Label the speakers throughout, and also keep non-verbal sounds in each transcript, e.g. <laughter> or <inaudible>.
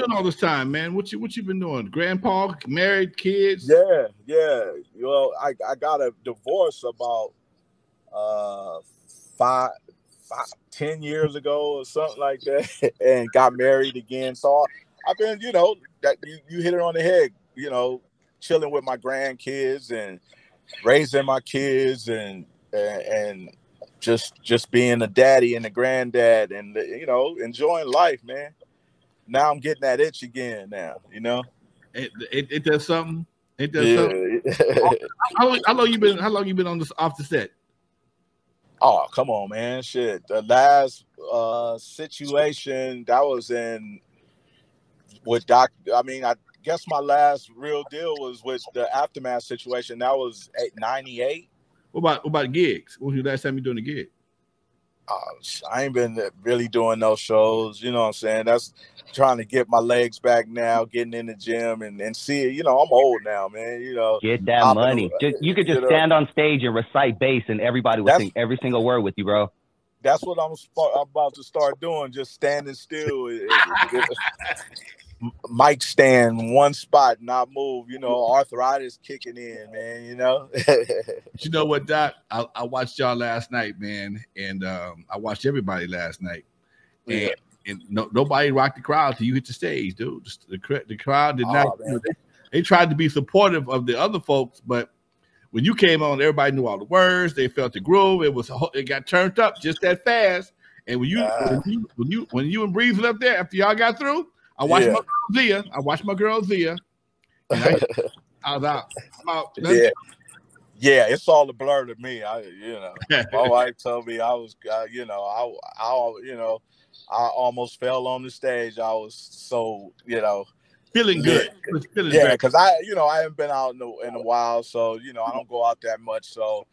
Speaker 1: doing all this time, man? What you what you been doing? Grandpa, married, kids?
Speaker 2: Yeah, yeah. Well, I I got a divorce about uh five, five ten years ago or something like that, <laughs> and got married again. So I've been, you know, that you, you hit it on the head. You know, chilling with my grandkids and raising my kids and and, and just just being a daddy and a granddad and you know enjoying life, man. Now I'm getting that itch again. Now you know,
Speaker 1: it it, it does something. It does yeah. something. <laughs> how, long, how long you been? How long you been on this off the set?
Speaker 2: Oh come on, man! Shit, the last uh situation that was in with Doc. I mean, I guess my last real deal was with the aftermath situation. That was at '98.
Speaker 1: What about what about gigs? When was your last time you doing a gig?
Speaker 2: I ain't been really doing no shows. You know what I'm saying? That's trying to get my legs back now, getting in the gym and, and see it. You know, I'm old now, man. You know,
Speaker 3: get that money. Just, you could just stand on stage and recite bass, and everybody would sing every single word with you, bro.
Speaker 2: That's what I'm, I'm about to start doing. Just standing still. Mic stand one spot, not move. You know, arthritis kicking in, man. You know. <laughs>
Speaker 1: you know what, Doc? I, I, watched y'all last night, man, and um, I watched everybody last night, and, yeah. and no, nobody rocked the crowd till you hit the stage, dude. The, the, crowd did oh, not. You know, they, they tried to be supportive of the other folks, but when you came on, everybody knew all the words. They felt the groove. It was it got turned up just that fast. And when you, uh, when you when you when you and Breeze left there after y'all got through, I watched yeah. my girl Zia. I watched my girl Zia. I, <laughs> I, was out. out.
Speaker 2: Yeah. Yeah, it's all a blur to me. I, you know, my <laughs> wife told me I was, uh, you know, I, I, you know, I almost fell on the stage. I was so, you know,
Speaker 1: feeling good.
Speaker 2: Yeah, feeling yeah, because I, you know, I haven't been out in a, in a while, so you know, I don't go out that much. So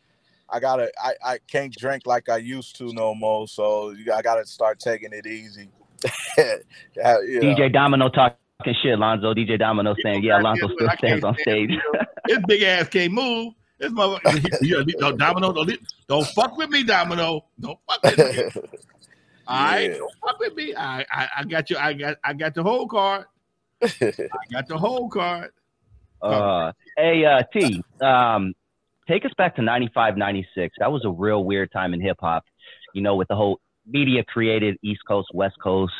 Speaker 2: I gotta, I, I can't drink like I used to no more. So I gotta start taking it easy. <laughs>
Speaker 3: DJ Domino talking shit, Lonzo. DJ Domino saying, "Yeah, Lonzo still stands on stage." <laughs>
Speaker 1: His big ass can't move. This motherfucker, no, Domino, don't, don't fuck with me, Domino. Don't fuck with me. <laughs> All yeah. right, don't fuck with me. I, I, I got you. I got, I got the whole card. I got the whole card.
Speaker 3: Uh, hey, uh, T, um, take us back to 95, 96. That was a real weird time in hip hop, you know, with the whole media created East Coast, West Coast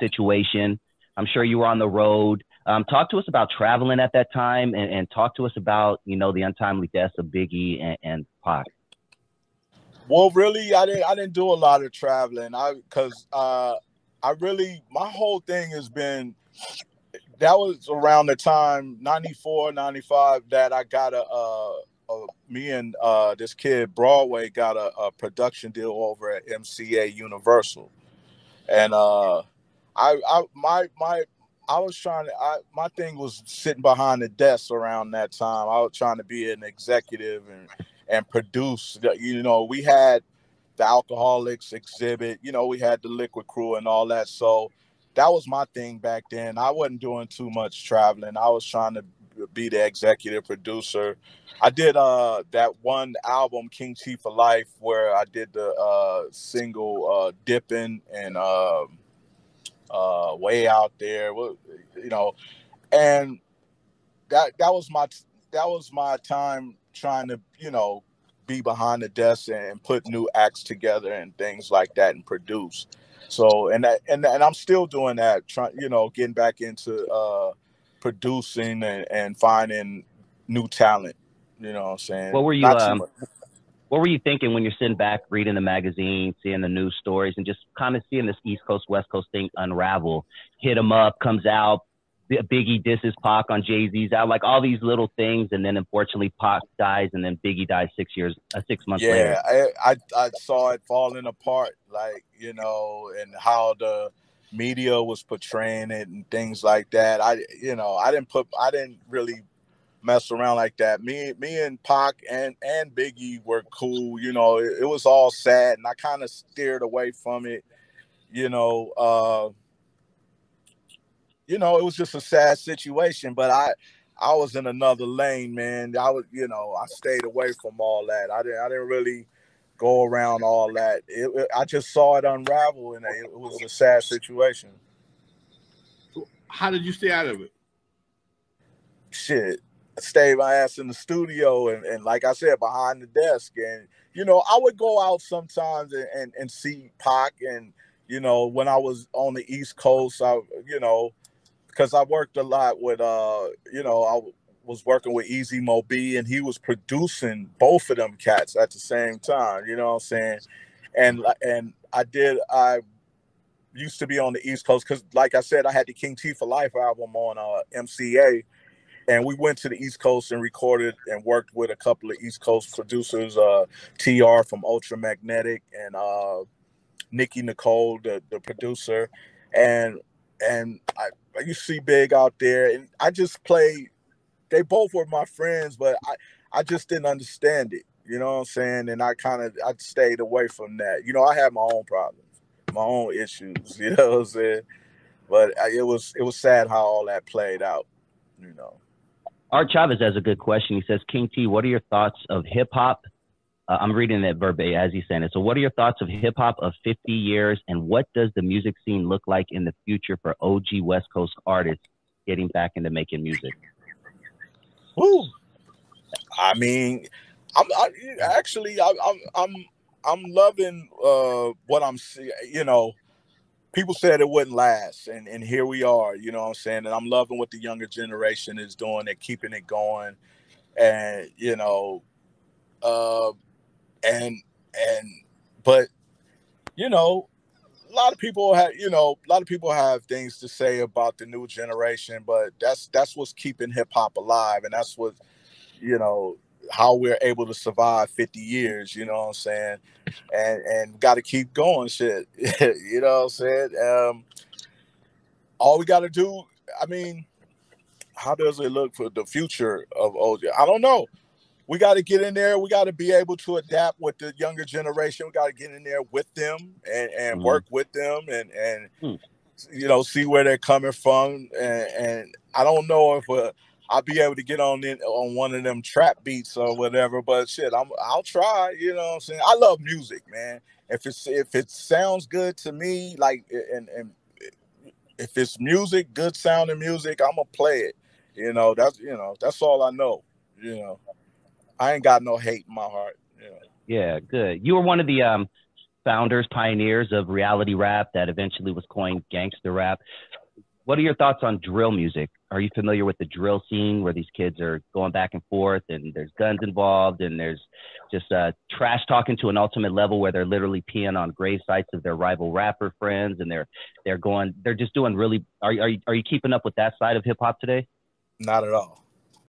Speaker 3: situation. I'm sure you were on the road. Um, talk to us about traveling at that time and, and, talk to us about, you know, the untimely deaths of Biggie and, and Pac.
Speaker 2: Well, really, I didn't, I didn't do a lot of traveling. I, cause, uh, I really, my whole thing has been, that was around the time 94, 95 that I got a, uh, uh, me and uh, this kid Broadway got a, a, production deal over at MCA Universal, and uh, I, I my my I was trying to I my thing was sitting behind the desk around that time. I was trying to be an executive and and produce. You know, we had the Alkaholiks Xzibit. You know, we had the Likwit Crew and all that. So that was my thing back then. I wasn't doing too much traveling. I was trying to be the executive producer. I did uh that one album King Chief for Life where I did the uh single uh Dipping and uh, uh Way Out There, you know, and that that was my that was my time trying to, you know, be behind the desk and put new acts together and things like that and produce. So and that, and and I'm still doing that, trying you know, getting back into uh producing and, and finding new talent. You know what I'm saying?
Speaker 3: What were you um, what were you thinking when you're sitting back reading the magazine, seeing the news stories, and just kind of seeing this East Coast West Coast thing unravel? Hit 'em up comes out, Biggie disses Pac on Jay Z's out, like all these little things, and then unfortunately Pac dies, and then Biggie dies six years, uh, six months
Speaker 2: yeah,
Speaker 3: later.
Speaker 2: Yeah, I, I I saw it falling apart, like you know, and how the media was portraying it and things like that. I you know I didn't put I didn't really mess around like that. Me me and Pac and and Biggie were cool. You know it, it was all sad and I kind of steered away from it. You know, uh, you know it was just a sad situation, but I. I was in another lane, man. I was, you know, I stayed away from all that. I didn't, I didn't really go around all that. It, it, I just saw it unravel, and it, it was a sad situation.
Speaker 1: how did you stay out of it?
Speaker 2: Shit, stayed my ass in the studio and, and like I said, behind the desk. And you know, I would go out sometimes and, and, and see Pac and you know, when I was on the East Coast, I you know, because I worked a lot with uh, you know, I was working with Easy Mo Bee and he was producing both of them cats at the same time, you know what I'm saying? And and I did I used to be on the East Coast because like I said, I had the King Tee for Life album on uh MCA and we went to the East Coast and recorded and worked with a couple of East Coast producers, uh, TR from Ultramagnetic and uh, Nicki Nicole, the, the producer, and and I, I used to see Big out there, and I just played. They both were my friends, but I I just didn't understand it. You know what I'm saying? And I kind of I stayed away from that. You know, I had my own problems, my own issues. <laughs> You know what I'm saying? But I, it was it was sad how all that played out. You know.
Speaker 3: Art Chavez has a good question. He says, King Tee, what are your thoughts of hip hop? Uh, I'm reading that verbatim as he's saying it. So, what are your thoughts of hip hop of 50 years, and what does the music scene look like in the future for OG West Coast artists getting back into making music?
Speaker 2: Woo. I mean, I'm I, actually I, I'm I'm I'm loving uh, what I'm seeing. You know, people said it wouldn't last and and here we are you know what i'm saying and i'm loving what the younger generation is doing they're keeping it going and you know uh and and but you know a lot of people have you know a lot of people have things to say about the new generation but that's that's what's keeping hip-hop alive and that's what you know how we're able to survive 50 years, you know what I'm saying? And and got to keep going shit. <laughs> you know what I'm saying? Um all we got to do, I mean, how does it look for the future of OG? I don't know. We got to get in there. We got to be able to adapt with the younger generation. We got to get in there with them and, and mm-hmm. work with them and and hmm. you know see where they're coming from. And, and I don't know if I'll be able to get on in, on one of them trap beats or whatever. But shit, I'm I'll try. You know what I'm saying? I love music, man. If it's if it sounds good to me, like and and if it's music, good sounding music, I'm gonna play it. You know, that's you know, that's all I know. You know, I ain't got no hate in my heart. Know.
Speaker 3: Yeah, good. You were one of the um founders, pioneers of reality rap that eventually was coined gangster rap what are your thoughts on drill music? Are you familiar with the drill scene where these kids are going back and forth and there's guns involved and there's just uh, trash talking to an ultimate level where they're literally peeing on grave sites of their rival rapper friends and they're they're going they're just doing really are are you, are you keeping up with that side of hip hop today?
Speaker 2: Not at all.